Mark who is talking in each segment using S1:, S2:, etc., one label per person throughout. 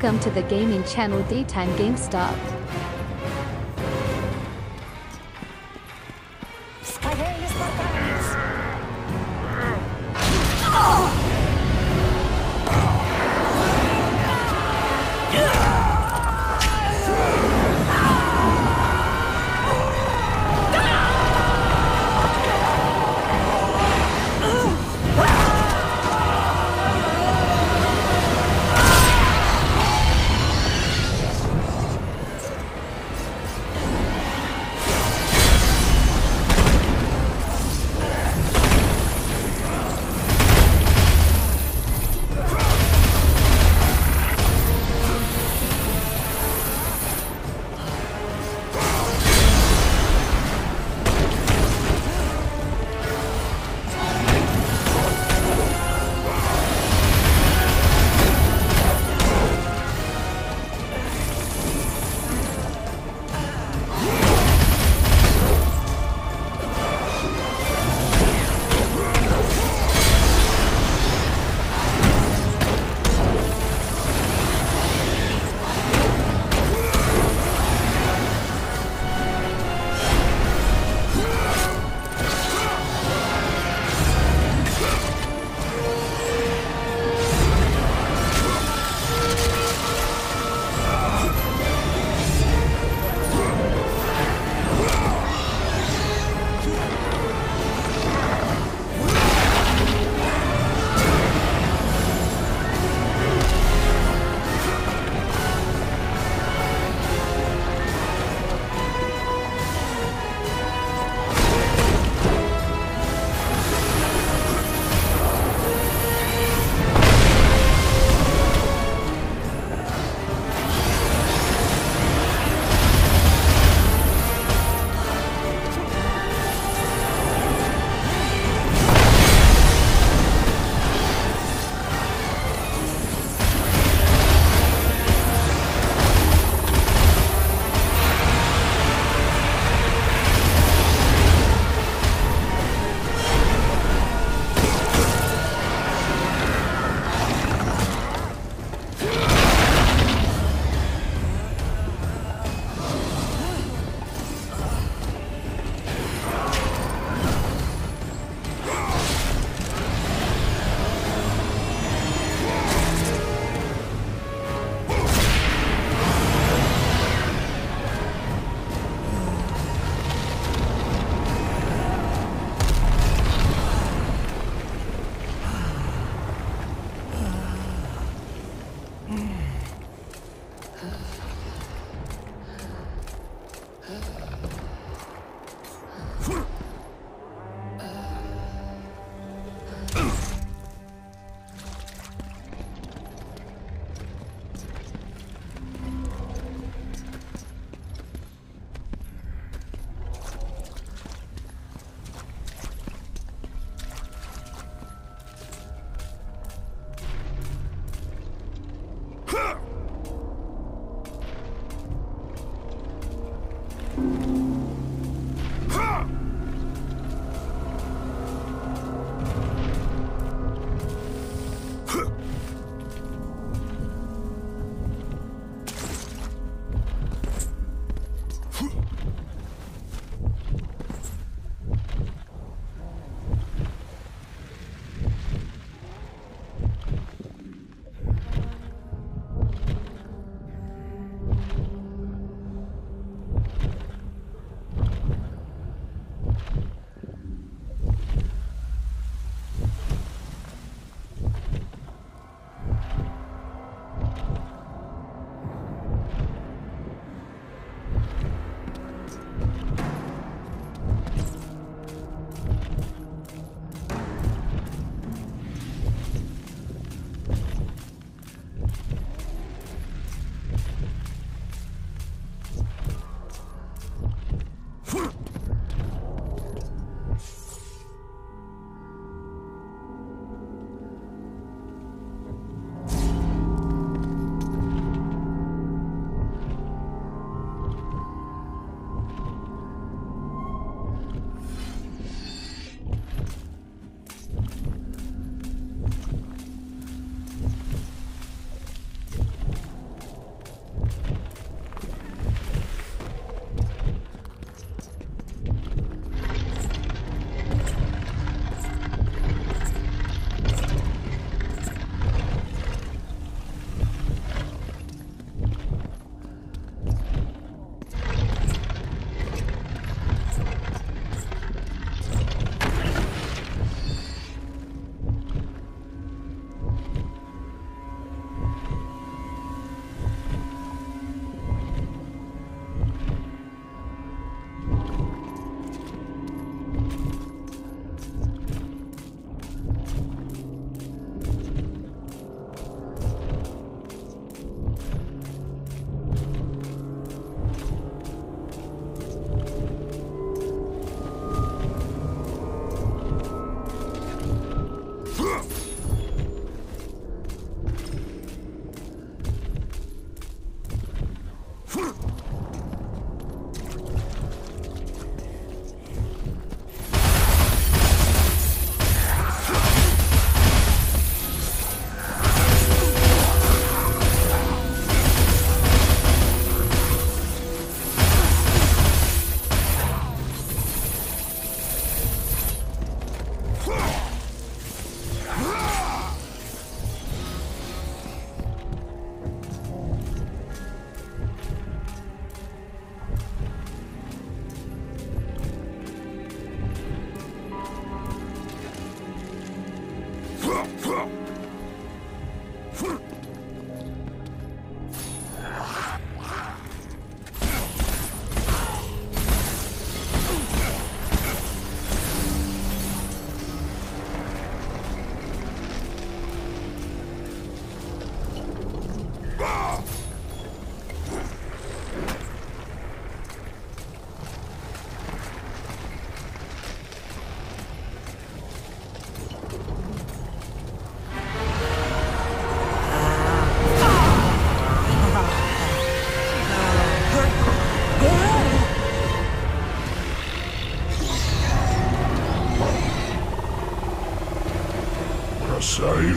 S1: Welcome to the gaming channel Daytime GameStop.
S2: Oh!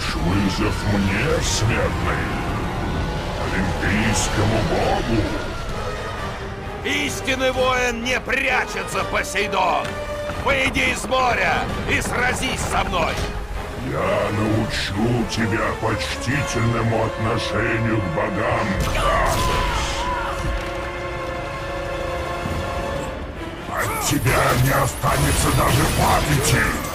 S3: Бросаешь вызов мне, смертный? Олимпийскому богу?
S4: Истинный воин не прячется, Посейдон! Выйди из моря и сразись со мной!
S3: Я научу тебя почтительному отношению к богам, Карлос. От тебя не останется даже памяти.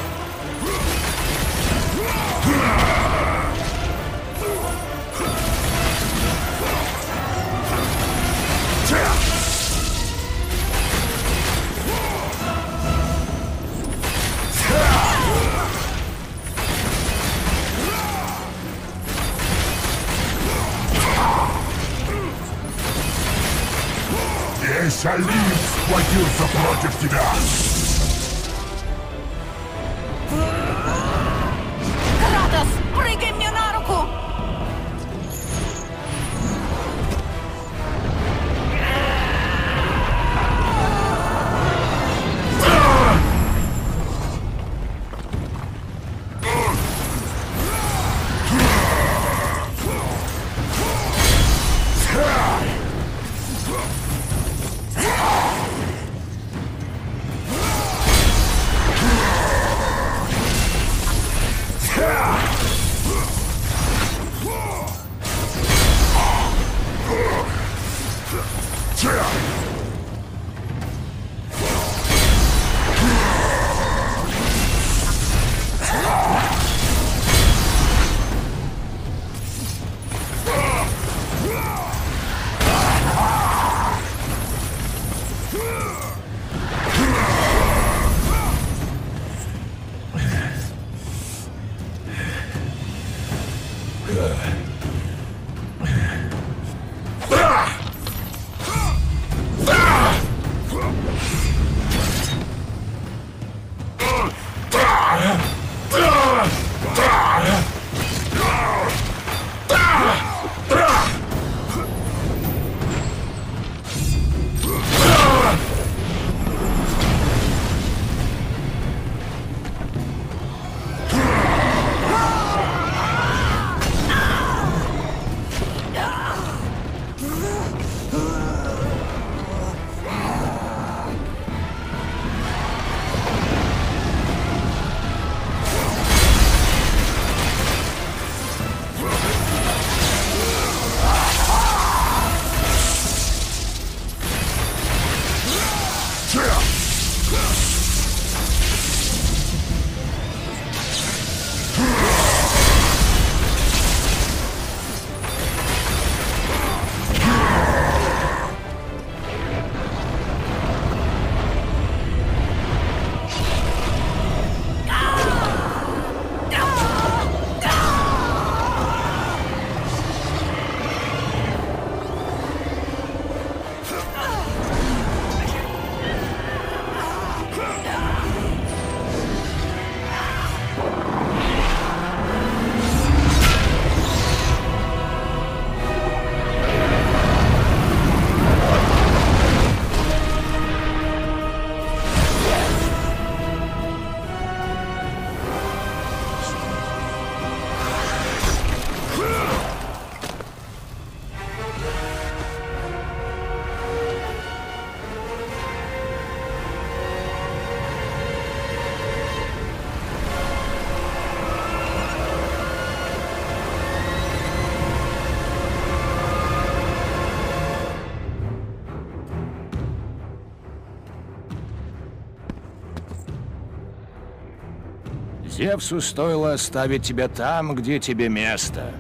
S5: Зевсу стоило оставить тебя там, где тебе место.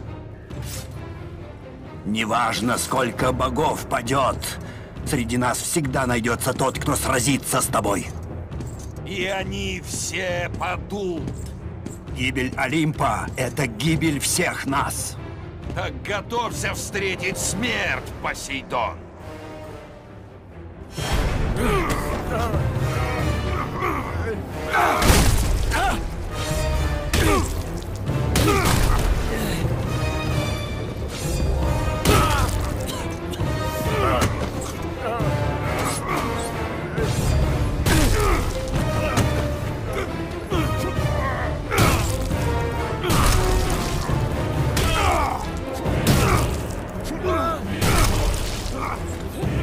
S6: Неважно, сколько богов падет, среди нас всегда найдется тот, кто сразится с тобой.
S4: И они все падут.
S6: Гибель Олимпа — это гибель всех нас.
S4: Так готовься встретить смерть, Посейдон.
S2: え!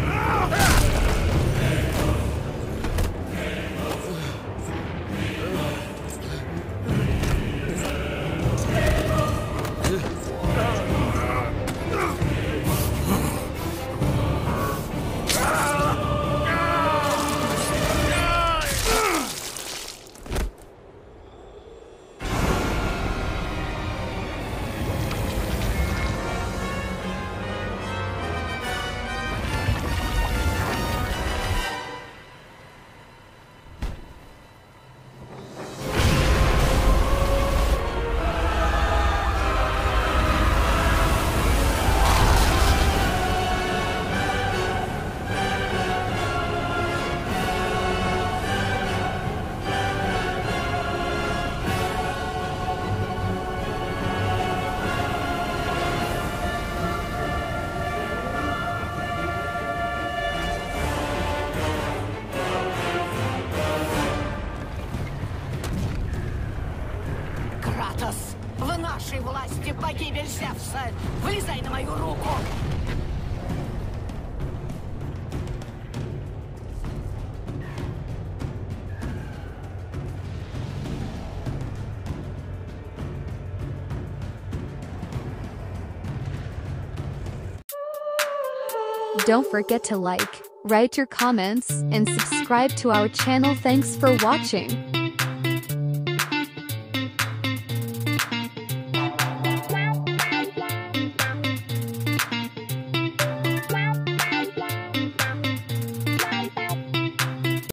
S2: погибель Зевса. Вылезай на мою руку.
S1: Don't forget to like, write your comments, and subscribe to our channel. Thanks for watching.